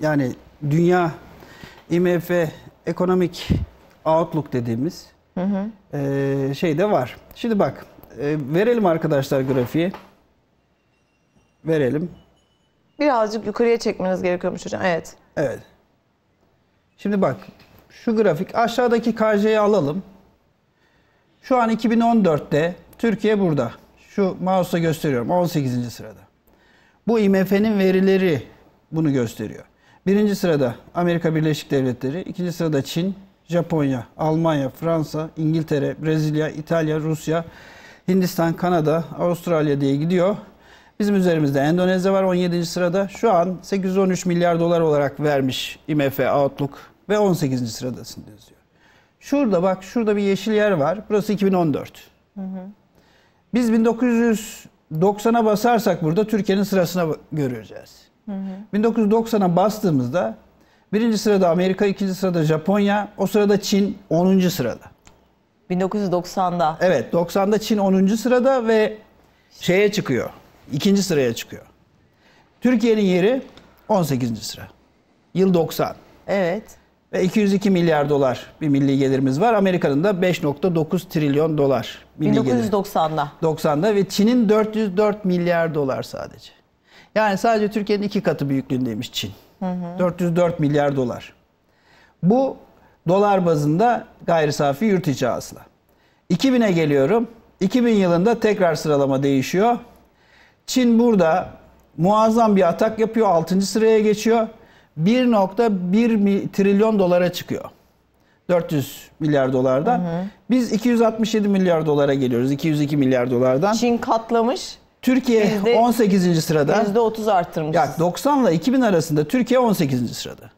yani dünya IMF ekonomik outlook dediğimiz e, şey de var. Şimdi bak e, verelim arkadaşlar grafiği. Verelim. Birazcık yukarıya çekmeniz gerekiyormuş hocam. Evet. Evet. Şimdi bak şu grafik aşağıdaki KJ'yi alalım. Şu an 2014'te Türkiye burada. Şu mouse'la gösteriyorum 18. sırada. Bu IMF'nin verileri bunu gösteriyor. Birinci sırada Amerika Birleşik Devletleri, ikinci sırada Çin, Japonya, Almanya, Fransa, İngiltere, Brezilya, İtalya, Rusya, Hindistan, Kanada, Avustralya diye gidiyor. Bizim üzerimizde Endonezya var 17. sırada. Şu an 813 milyar dolar olarak vermiş IMF Outlook ve 18. sıradasın yazıyor. Şurada bak şurada bir yeşil yer var. Burası 2014. Biz 1990'a basarsak burada Türkiye'nin sırasına göreceğiz. 1990'a bastığımızda birinci sırada Amerika, ikinci sırada Japonya, o sırada Çin 10. sırada. 1990'da. Evet 90'da Çin 10. sırada ve şeye çıkıyor. ikinci sıraya çıkıyor. Türkiye'nin yeri 18. sıra. Yıl 90. Evet. Ve 202 milyar dolar bir milli gelirimiz var. Amerika'nın da 5.9 trilyon dolar milli geliri. 1990'da. 90'da ve Çin'in 404 milyar dolar sadece. Yani sadece Türkiye'nin iki katı büyüklüğündeymiş Çin. 404 milyar dolar. Bu dolar bazında gayri safi yurt içi hasıla. 2000'e geliyorum. 2000 yılında tekrar sıralama değişiyor. Çin burada muazzam bir atak yapıyor. 6. sıraya geçiyor. 1.1 mi- trilyon dolara çıkıyor. 400 milyar dolardan. Biz 267 milyar dolara geliyoruz. 202 milyar dolardan. Çin katlamış. Türkiye Biz de 18. sırada. %30 arttırmışız. Ya 90 ile 2000 arasında Türkiye 18. sırada.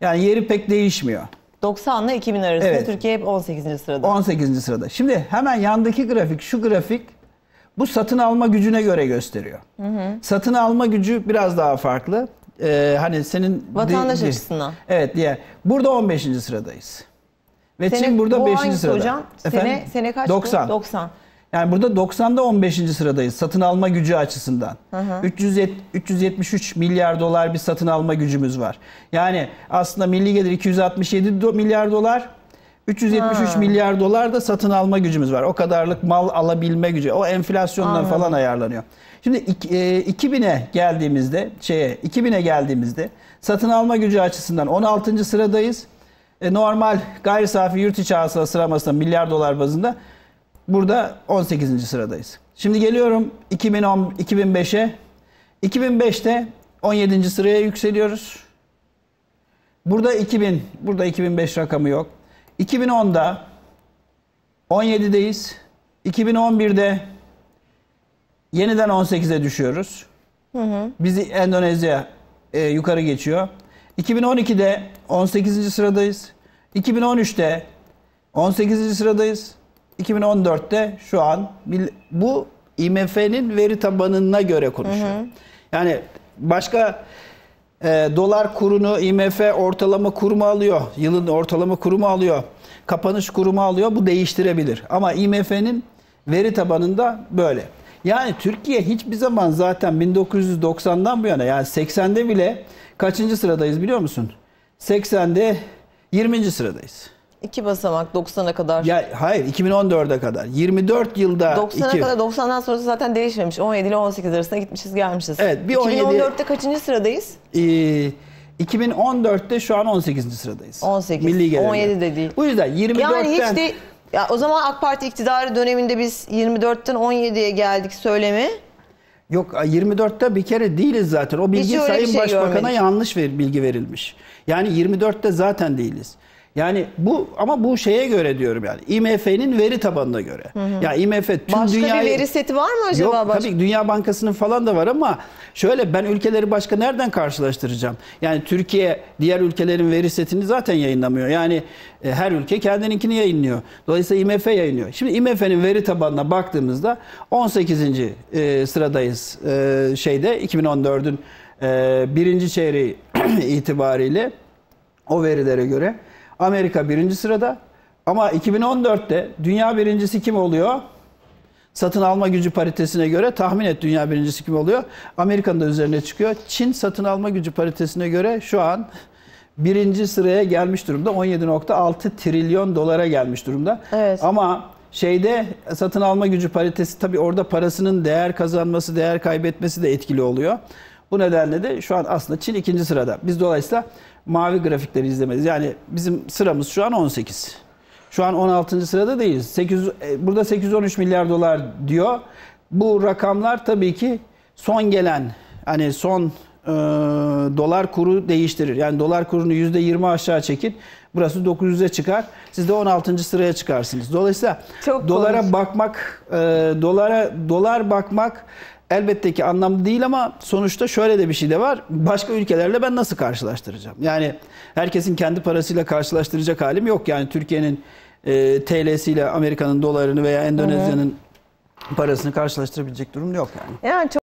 Yani yeri pek değişmiyor. 90 ile 2000 arasında Evet. Türkiye hep 18. sırada. 18. sırada. Şimdi hemen yandaki grafik, şu grafik bu satın alma gücüne göre gösteriyor. Satın alma gücü biraz daha farklı. Ee, hani senin Vatandaş di- açısından. Evet diye. Burada 15. sıradayız. Ve Sene- Çin burada bu 5. hangisi sırada. hocam? Efendim? Sene, sene kaç? bu? 90. 90. Yani burada 90'da 15. sıradayız satın alma gücü açısından. 370 373 milyar dolar bir satın alma gücümüz var. Yani aslında milli gelir 267 do- milyar dolar. 373 Ha. milyar dolar da satın alma gücümüz var. O kadarlık mal alabilme gücü. O enflasyonla Anladım. falan ayarlanıyor. Şimdi ik- e, 2000'e geldiğimizde şeye 2000'e geldiğimizde satın alma gücü açısından 16. sıradayız. E, normal gayri safi yurt içi hasıla sıralamasında milyar dolar bazında Burada 18. sıradayız. Şimdi geliyorum 2010 2005'e. 2005'te 17. sıraya yükseliyoruz. Burada 2000, burada 2005 rakamı yok. 2010'da 17'deyiz. 2011'de yeniden 18'e düşüyoruz. Bizi Endonezya e, yukarı geçiyor. 2012'de 18. sıradayız. 2013'te 18. sıradayız. 2014'te şu an bu IMF'nin veri tabanına göre konuşuyor. Yani başka e, dolar kurunu IMF ortalama kurumu alıyor. Yılın ortalama kurumu alıyor. Kapanış kurumu alıyor. Bu değiştirebilir. Ama IMF'nin veri tabanında böyle. Yani Türkiye hiçbir zaman zaten 1990'dan bu yana yani 80'de bile kaçıncı sıradayız biliyor musun? 80'de 20. sıradayız. İki basamak 90'a kadar. Ya hayır 2014'e kadar. 24 yılda 90'a iki- kadar 90'dan sonrası zaten değişmemiş. 17 ile 18 arasında gitmişiz gelmişiz. Evet, bir 17 2014'te kaçıncı sıradayız? Ee, 2014'te şu an 18. sıradayız. 18. Milli gelirde. 17 de değil. Bu yüzden 24'ten Yani hiç de ya o zaman AK Parti iktidarı döneminde biz 24'ten 17'ye geldik söylemi. Yok 24'te bir kere değiliz zaten. O bilgi Sayın şey Başbakan'a görmedik. yanlış ver, bilgi verilmiş. Yani 24'te zaten değiliz. Yani bu ama bu şeye göre diyorum yani. IMF'nin veri tabanına göre. Ya IMF tüm Başka dünyayı bir veri seti var mı acaba? Yok Baş- tabii Dünya Bankası'nın falan da var ama şöyle ben ülkeleri başka nereden karşılaştıracağım? Yani Türkiye diğer ülkelerin veri setini zaten yayınlamıyor. Yani e, her ülke kendininkini yayınlıyor. Dolayısıyla IMF yayınlıyor. Şimdi IMF'nin veri tabanına baktığımızda 18. e, sıradayız e, şeyde 2014'ün e, birinci çeyreği itibariyle o verilere göre. Amerika birinci sırada ama 2014'te dünya birincisi kim oluyor? satın alma gücü paritesine göre tahmin et dünya birincisi kim oluyor? Amerika'nın da üzerine çıkıyor. Çin satın alma gücü paritesine göre şu an birinci sıraya gelmiş durumda. 17.6 trilyon dolara gelmiş durumda. Evet. Ama şeyde satın alma gücü paritesi tabii orada parasının değer kazanması, değer kaybetmesi de etkili oluyor. Bu nedenle de şu an aslında Çin ikinci sırada. Biz dolayısıyla mavi grafikleri izlemeliyiz. Yani bizim sıramız şu an 18. Şu an 16. sırada değiliz. 800, e, burada 813 milyar dolar diyor. Bu rakamlar tabii ki son gelen hani son e, dolar kuru değiştirir. Yani dolar kurunu %20 aşağı çekin. Burası 900'e çıkar. Siz de 16. sıraya çıkarsınız. Dolayısıyla Çok dolara komik. bakmak, e, dolara dolar bakmak elbette ki anlamlı değil ama sonuçta şöyle de bir şey de var. Başka ülkelerle ben nasıl karşılaştıracağım? Yani herkesin kendi parasıyla karşılaştıracak halim yok. Yani Türkiye'nin e, TL'siyle Amerika'nın dolarını veya Endonezya'nın parasını karşılaştırabilecek durum yok yani. Yani çok